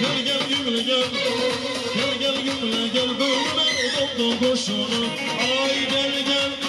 Gel gel gümle gel. Gel gel gümle gel. Bölüme odamdan boşuna Ay gel gel.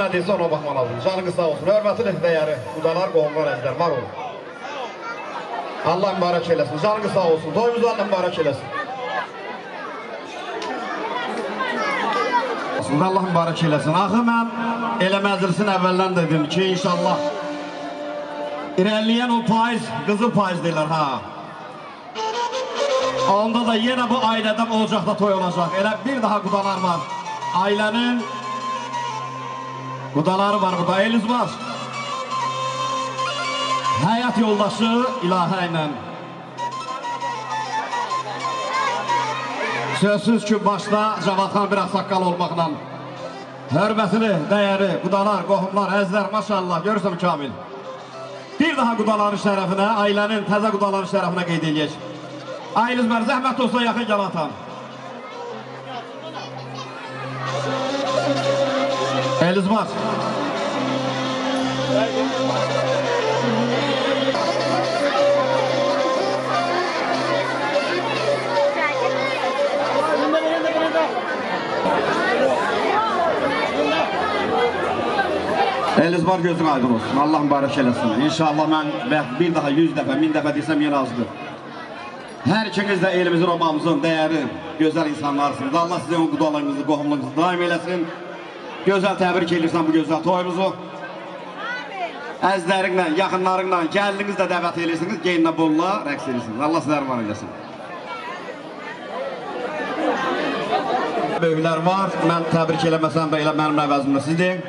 Nə deyirsə ona baxmaq lazım. Canınız sağ olsun. Hörmətli dəyəri. Qudalar, qohumlar, əzizlər var olun. Allah mübarək eləsin. Canınız sağ olsun. Toyumuzu Allah mübarək eləsin. Allah mübarək eləsin. Axı mən elə məclisin əvvəldən dedim ki, inşallah irəliləyən o faiz, qızıl faiz deyirlər ha. Onda da yenə bu ailədə ocaqda toy olacaq. Elə bir daha qudalar var. Ailənin qudaları var burada. Eliz var. Həyat yoldaşı ilahə ilə. Sözsüz ki, başda Cavadxan bir saqqal olmaqla hörmətini, dəyəri, qudalar, qohumlar, əzlər, maşallah, görürsən Kamil. Bir daha qudaların şərəfinə, ailənin təzə qudaların şərəfinə qeyd edək. Ailiniz var, zəhmət olsa yaxın gəl atam. Elizmar. Elizmar gözün aydın olsun. Allah mübarək eləsin. İnşallah mən və bir daha 100 dəfə, 1000 dəfə desəm yenə azdır. Hər ikiniz də elimizin, obamızın dəyəri, gözəl insanlarsınız. Allah sizin o qudalarınızı, qohumluğunuzu daim eləsin. Gözəl təbrik edirsən bu gözəl toyumuzu. Əzlərinlə, yaxınlarınla, gəldiniz də dəvət edirsiniz, geyinlə bolla rəqs edirsiniz. Allah sizlər var eləsin. Böyüklər var, mən təbrik eləməsəm də elə mənim əvəzimdə siz deyin.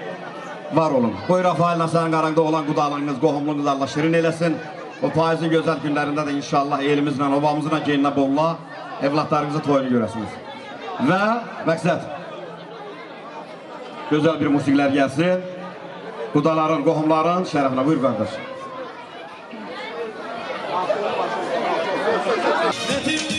Var olun. Qoy Rafael'lə sənin qaranda olan qudalığınız, qohumluğunuz Allah şirin eləsin. O paizin gözəl günlərində də inşallah elimizlə, obamızla geyinlə bolla evlatlarınızı toyunu görəsiniz. Və məqsəd gözəl bir musiqilər gəlsin. Qudaların, qohumların şərəfinə buyur qardaş. Getirdi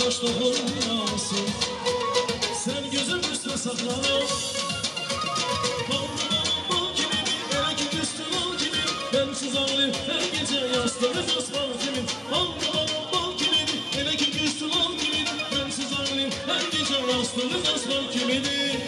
dostluk olmasın Sen gözüm üstüne saklan ol Sensiz ağlı her gece yasları basmaz kimin Alnıma bal kimidi Hele ki güçlü al kimidi Sensiz ağlı her gece yasları basmaz kimidi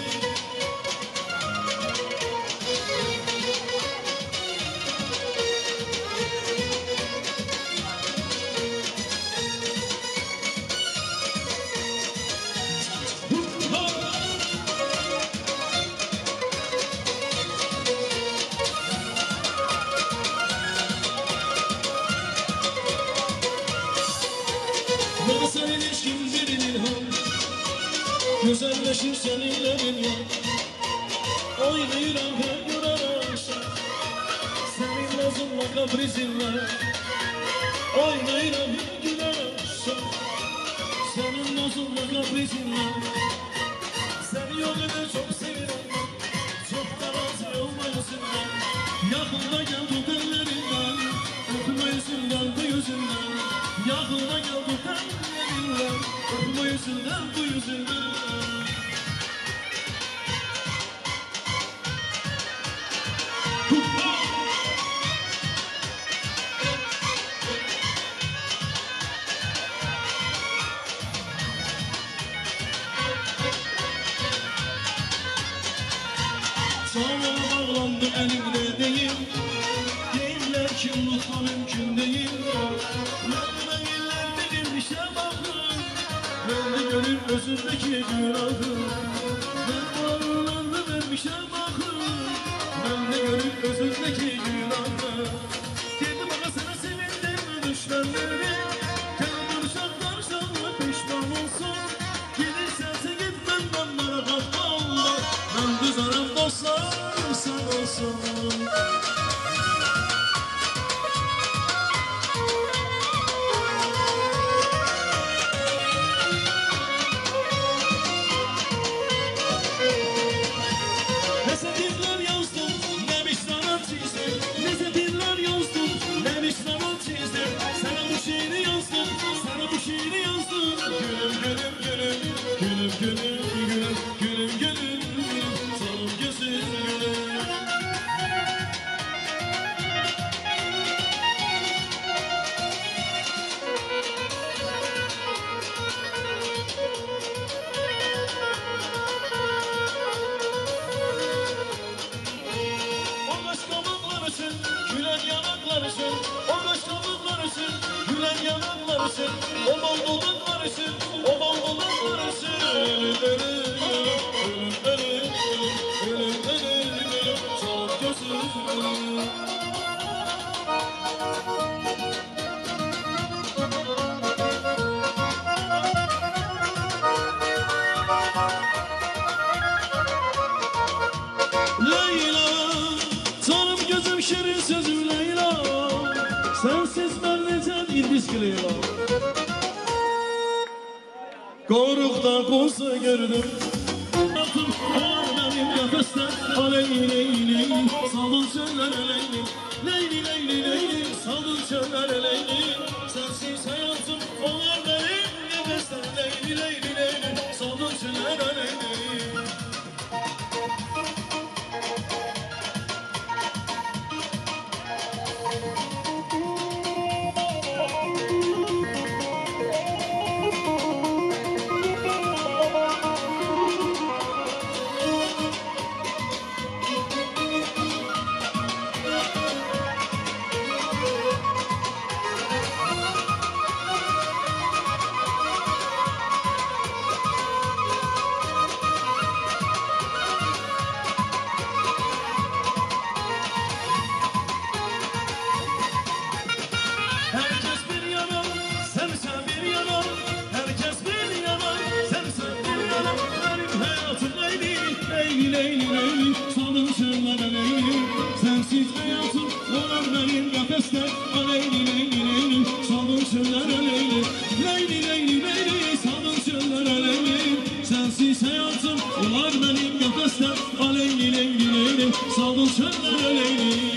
Saldım çöller öleyim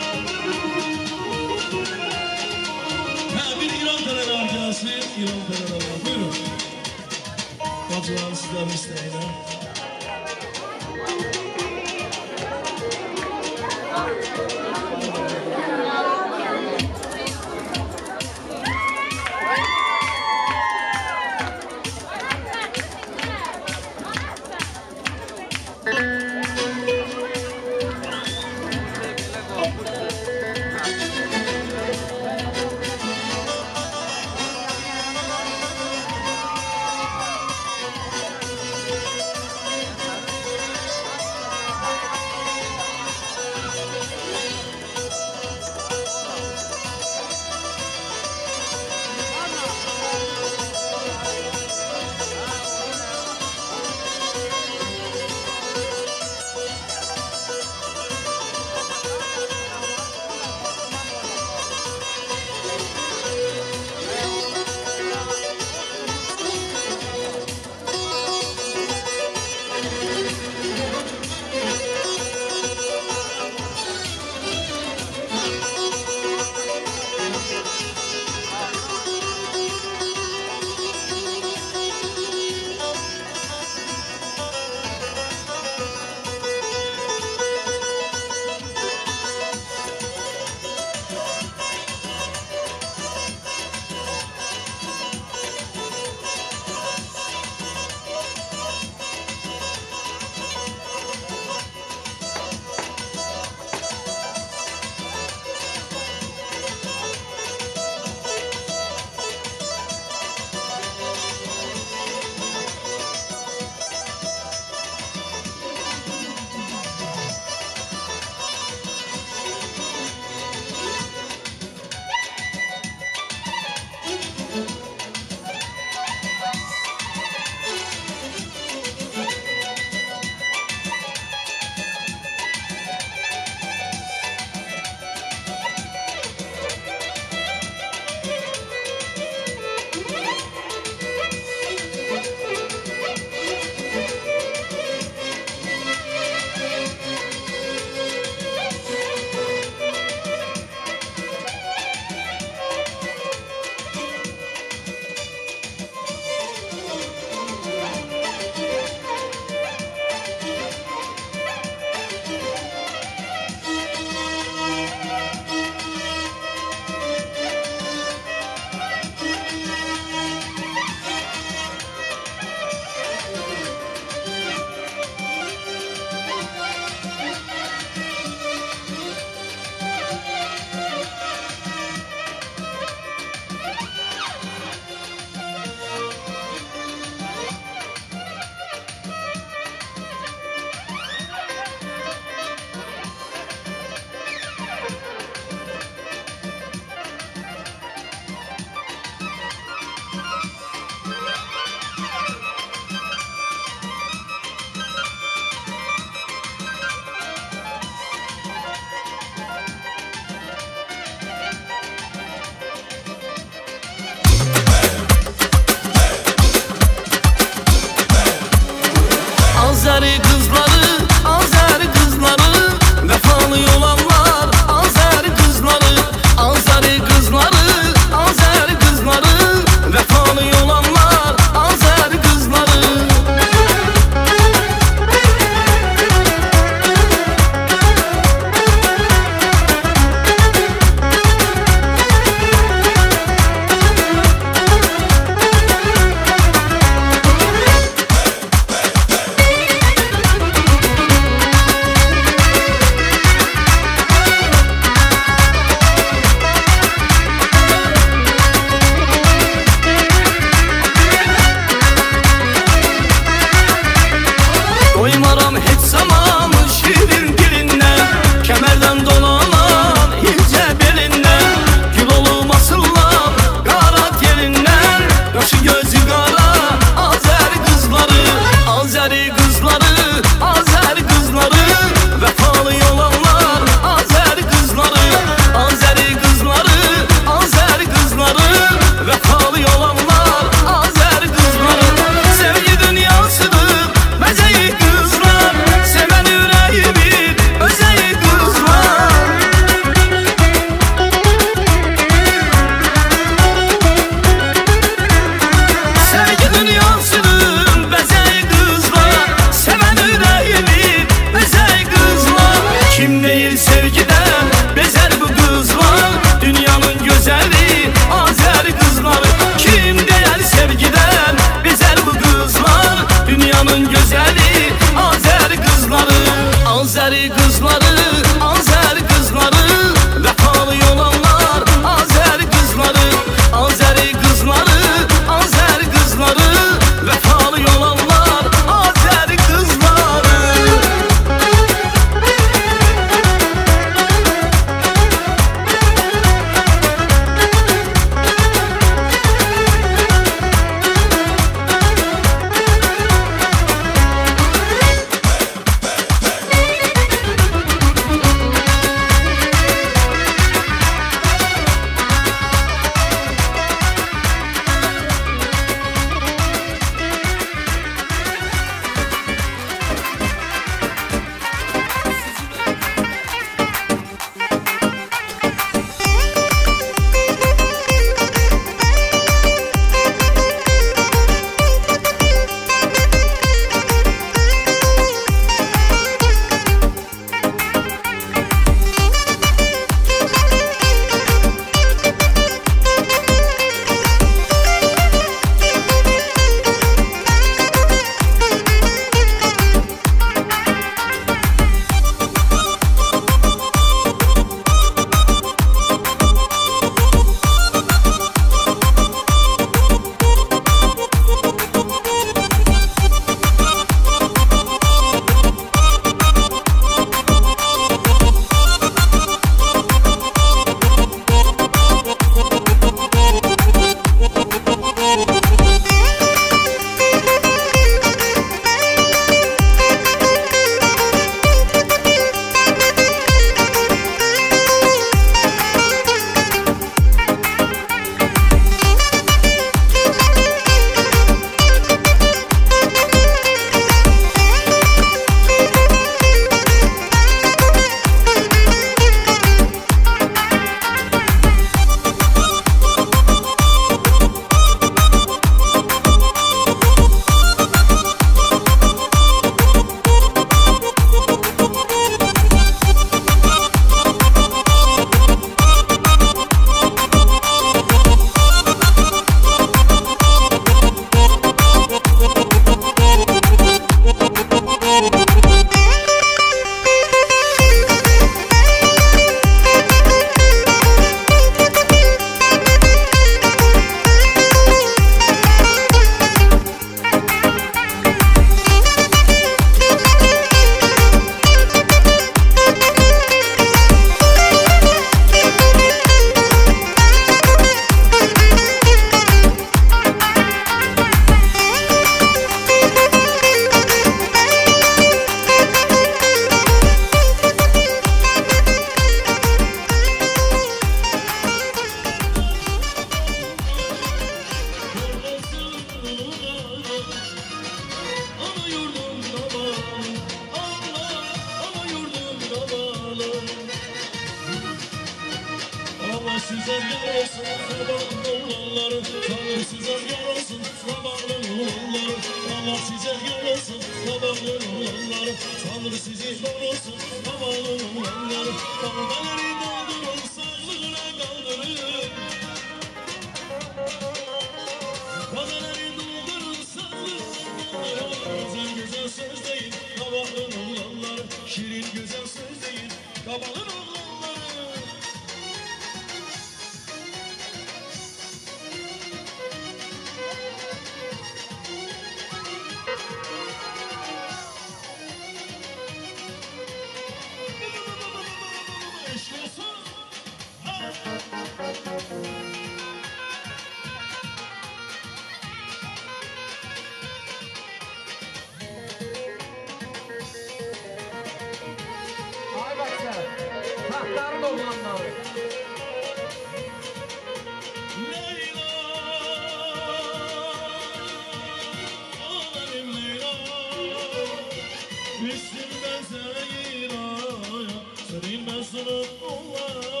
Düştüm ben sana yiraya Senin ben sunup onlara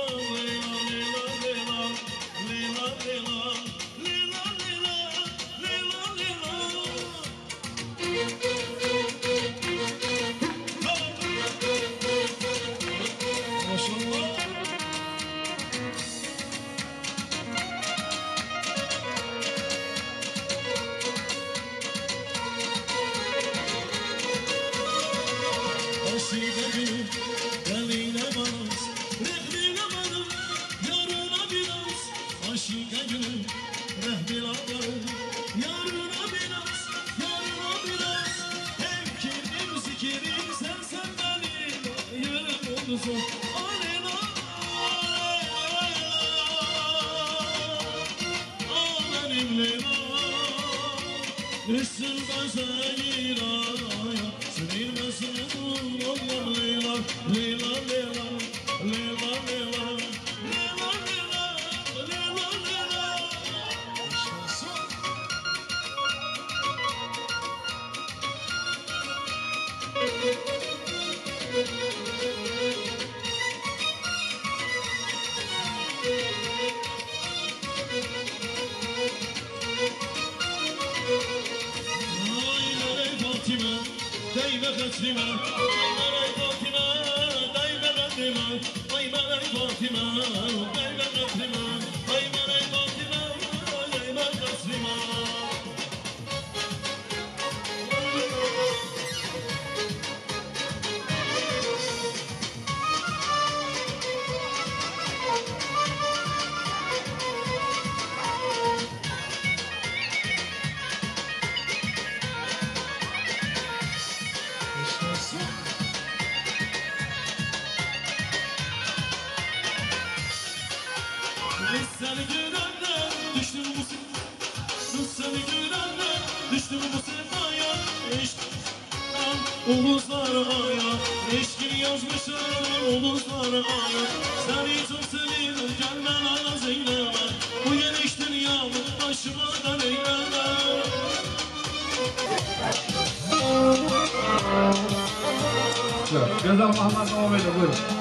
跟着阿妈走回家。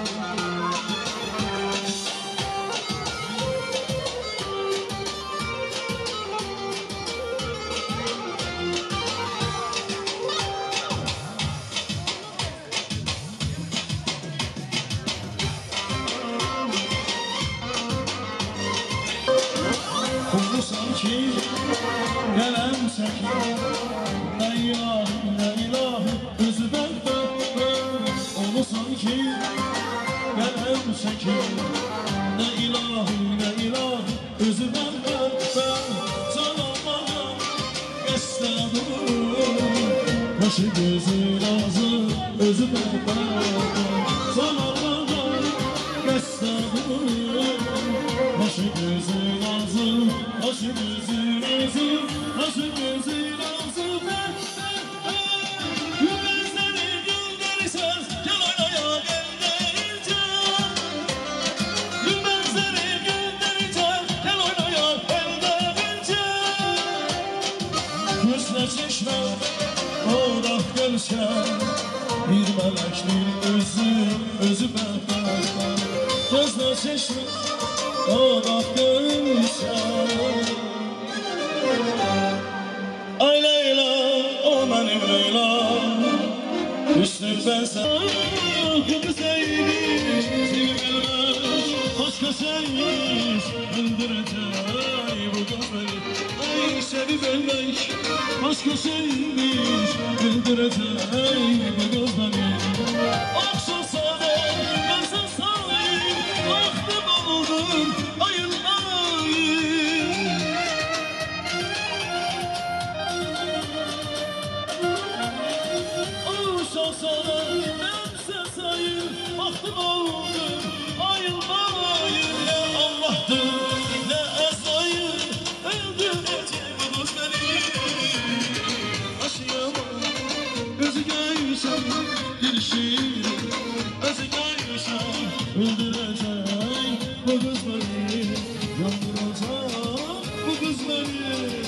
kızları.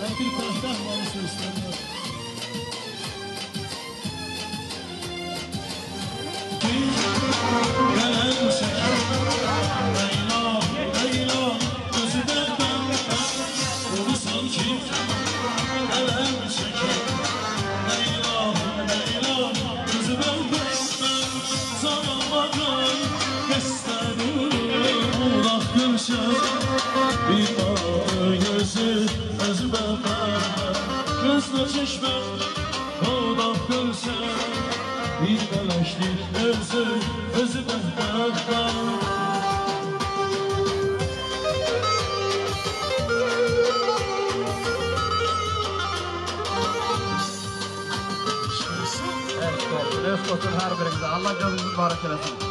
Her bir kahkah varmış gösteriyor. çeşme Odan gülse Bir beleştir özü Özü mehbekten Reis olsun her birinizə. Allah gözünüzü mübarək eləsin.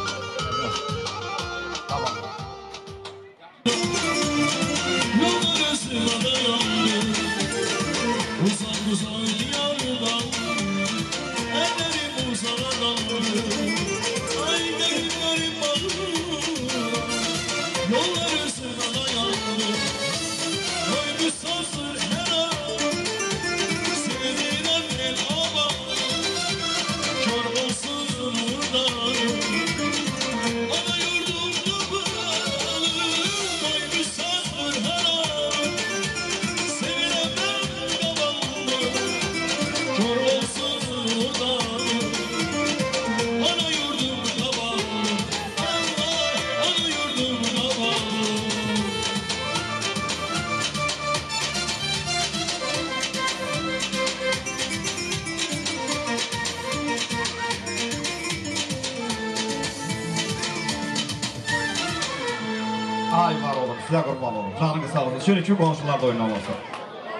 Ki qonşular da oynamasın.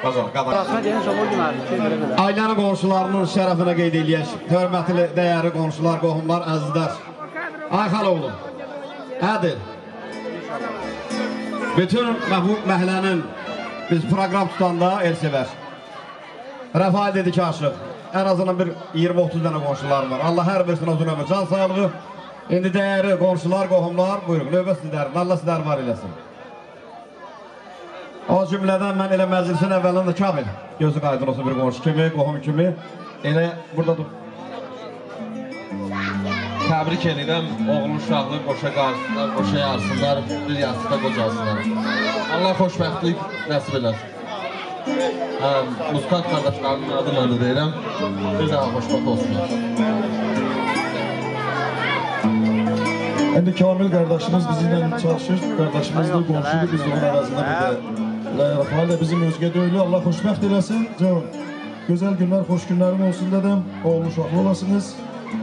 Qazan, qadan. Ailənin qonşularının şərəfinə qeyd eləyək. Hörmətli, dəyərli qonşular, qohumlar, əzizlər. Ayxaloğlu, Ədil. Bütün bu məhəllənin biz proqram tutanda el sevər. Rəfail dedi ki, aşıq. Ən azından bir 20-30 dənə qonşularım var. Allah hər birisine uzun ömür, can sağlığı. İndi dəyərli qonşular, qohumlar, buyurun, növbə sizlərin. Allah sizlər var eləsin. O cümlədən mən elə məclisin əvvəlində Kamil, gözü qaydın olsun bir qonşu kimi, qohum kimi, elə burada dur. Təbrik edirəm oğlun uşaqlığı qoşa qarsınlar, qoşa yarsınlar, bir yastıqda qocalsınlar. Allah xoşbəxtlik nəsib eləsin. Muskant qardaşlarımın adını da deyirəm. Bir daha xoşbəxt olsunlar. İndi Kamil qardaşımız bizimlə çalışır. Qardaşımızdır, qonşudur. Biz onun əvəzində burada. Rəfail də bizim özgə döyülü. Allah xoşbəxt eləsin. Canım, gözəl günlər, xoş günlərin olsun dedim. Oğlu uşaqlı olasınız.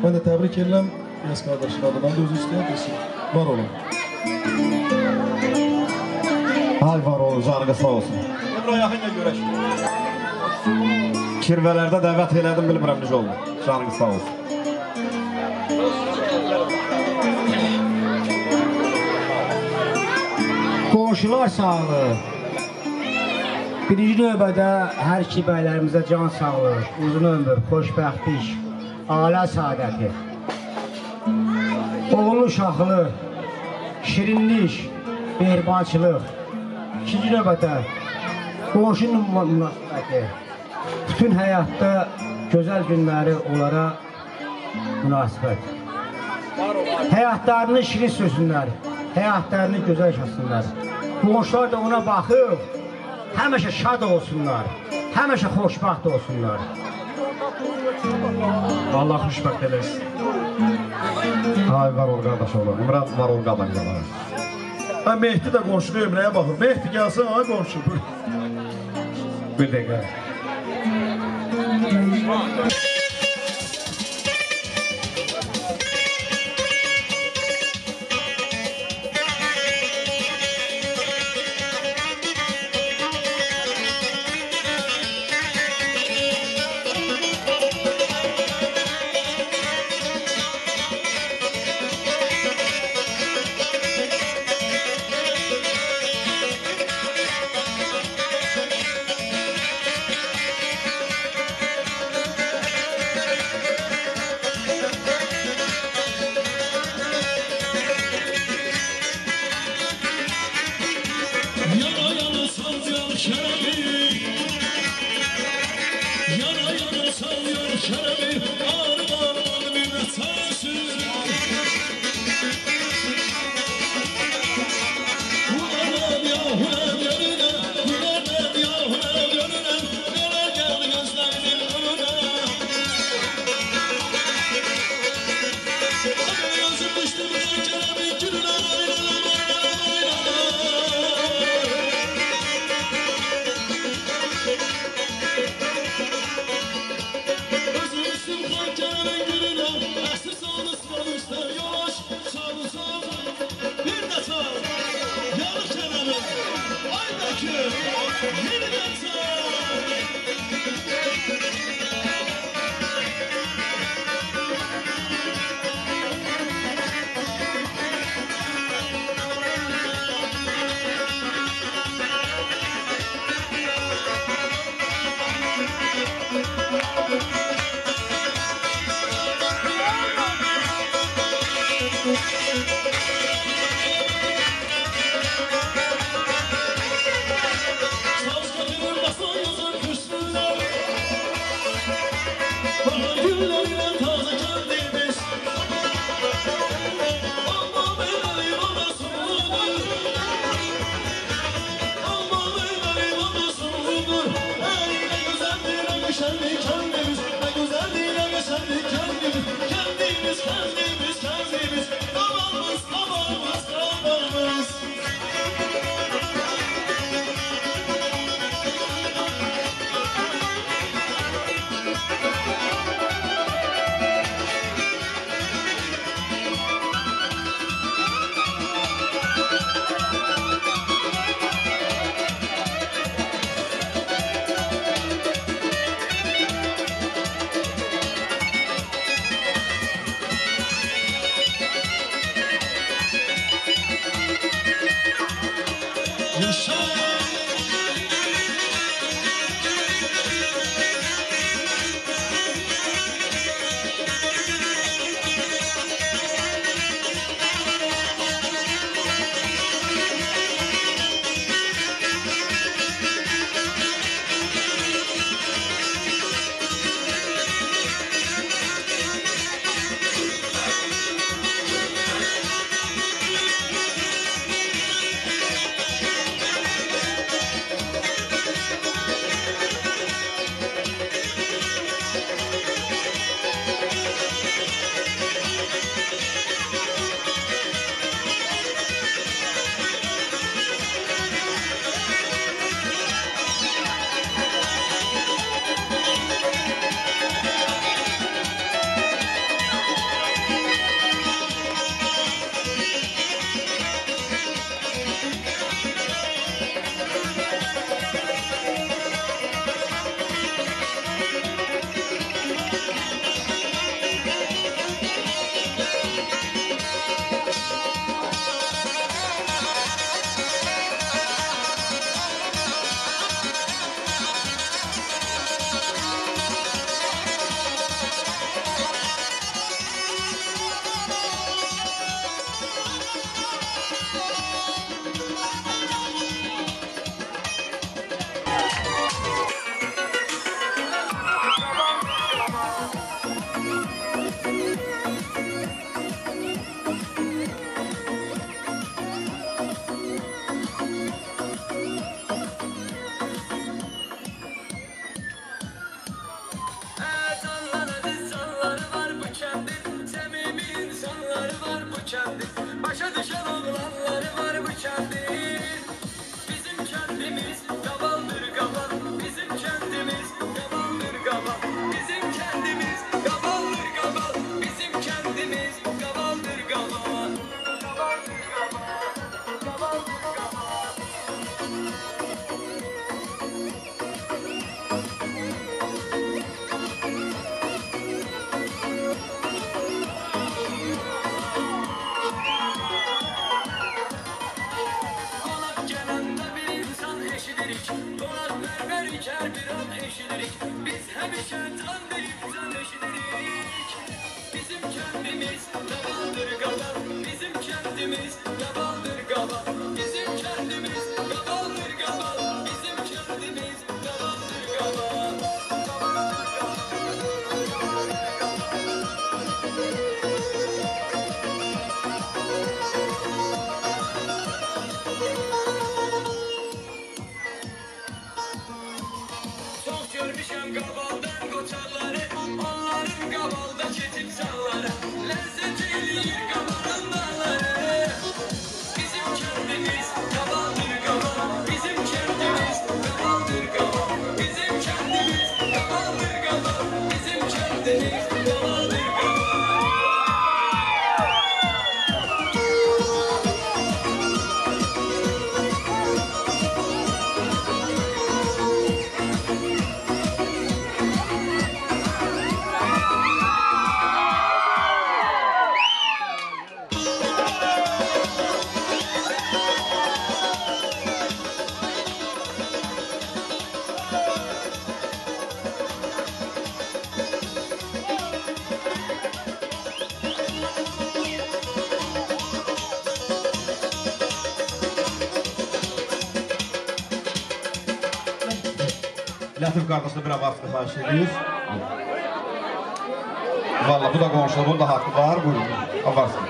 Mən də təbrik edirəm. Yas qardaşın adından da özü istəyirsin. Var olun. Ay var olun, canınız sağ olsun. Buraya yaxınca görək. Kirvələrdə dəvət elədim, bilmirəm necə oldu. Canınız sağ olsun. Qonşular sağlığı. Birinci növbədə hər iki bəylərimizə can sağlığı, uzun ömür, xoşbəxtlik, alə saadəti. Oğul uşaqlıq, şirinlik, mehribançılıq. İkinci növbədə qonşu münasibəti. Bütün həyatda gözəl günləri onlara münasibət. Həyatlarını şirin sürsünlər, həyatlarını gözəl yaşasınlar. Qonşular da ona baxıb, həmişə şad olsunlar, həmişə xoşbəxt olsunlar. Allah xoşbəxt eləsin. Ay var ol qardaş oğlum, İmran var ol qadan qadan. Ha Mehdi də qonşunu ömrəyə baxır. Mehdi gəlsin, ha qonşu. Bir dəqiqə. Yana delilik Dolarlar ver içer bir an eşilerik Biz hem şeytan değil güzel eşilerik Bizim kendimiz tabağı başlayır. Valla bu da qonşular, bunun da haqqı var. Buyurun, avarsın.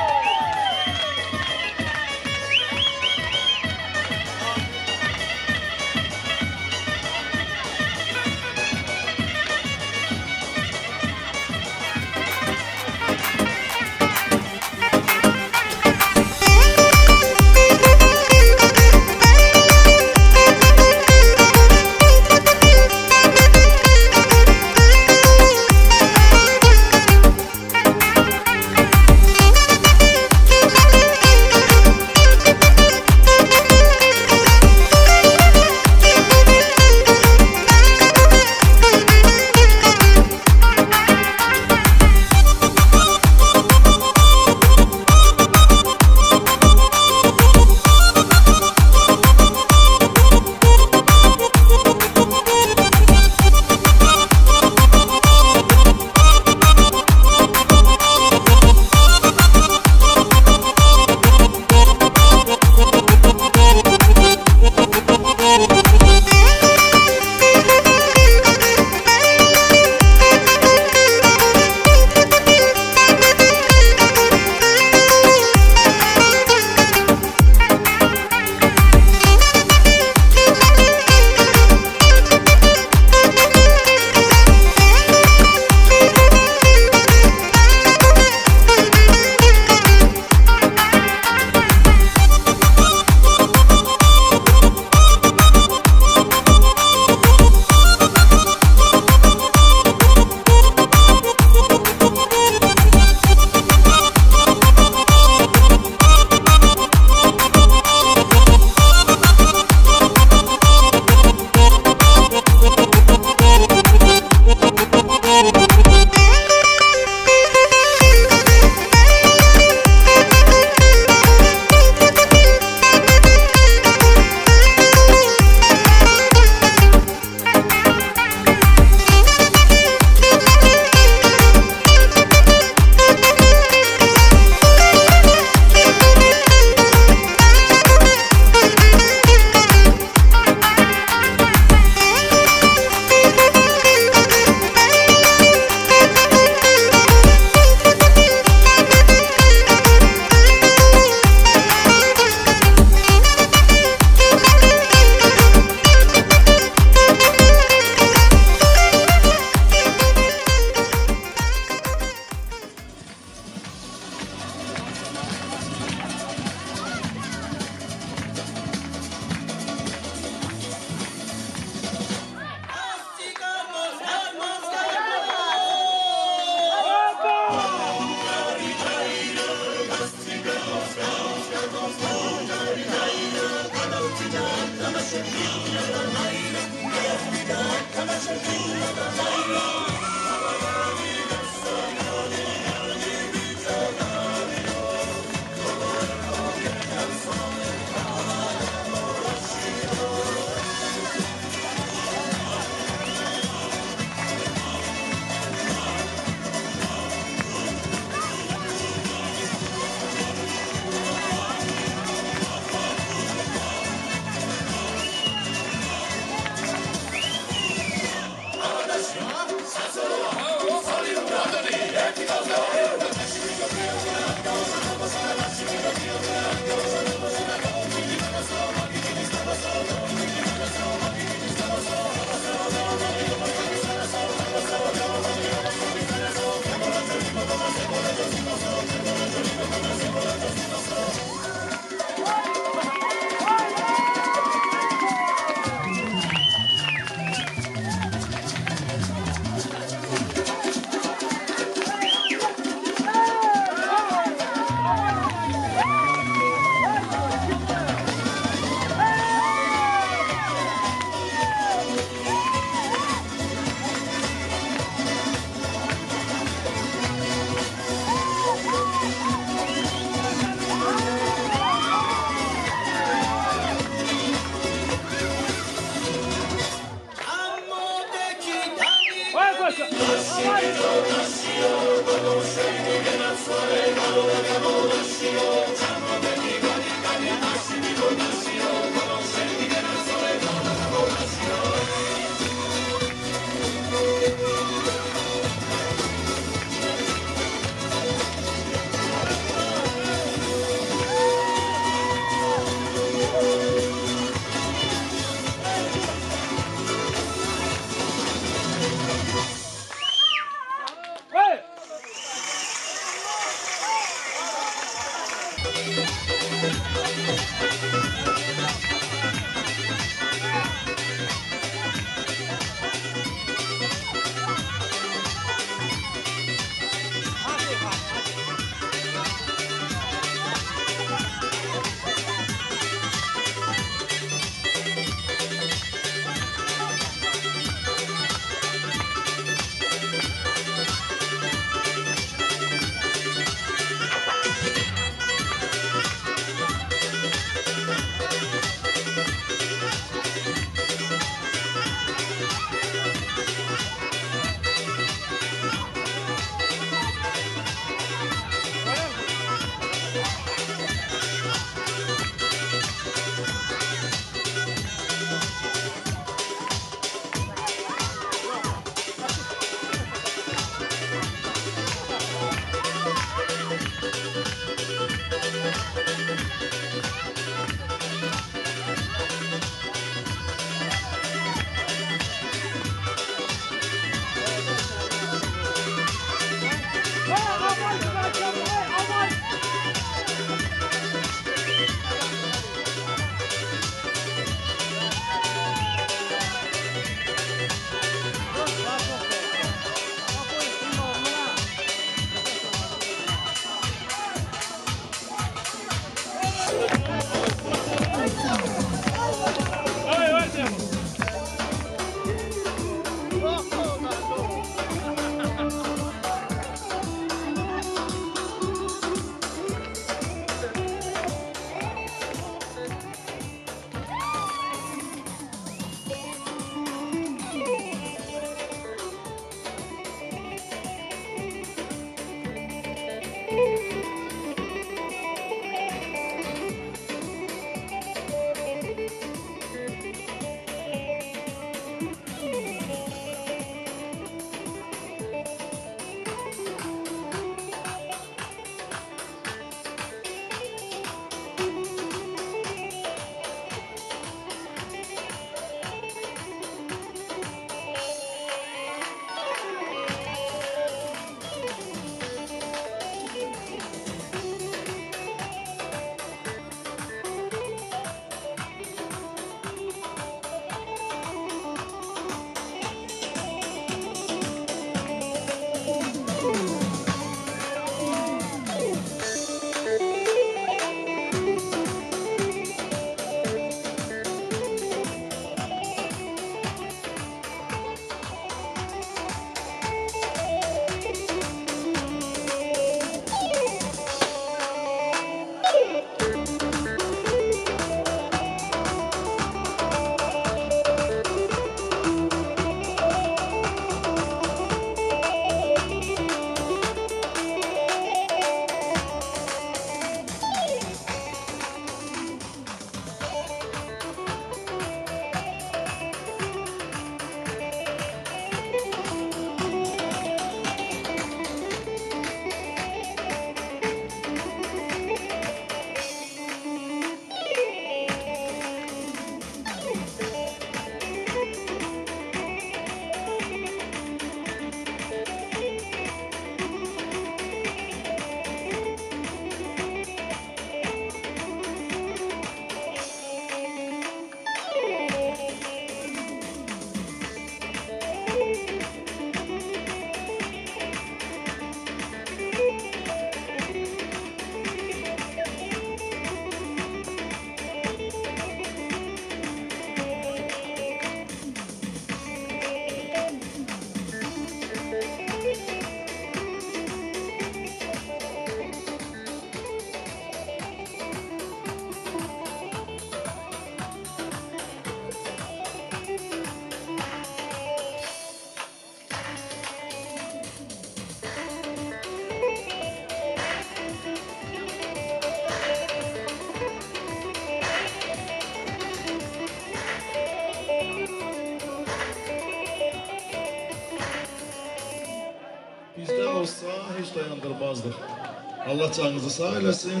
Allah canınızı sağ eləsin.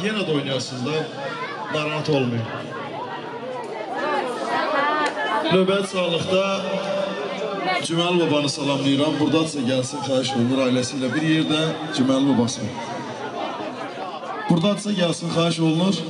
Yenə də oynayasınız da. Narahat olmayın. Növbət sağlıqda Cüməl babanı salamlayıram. Buradadsa gəlsin, xahiş olunur ailəsi ilə bir yerdə Cüməl babası. Buradadsa gəlsin, xahiş olunur.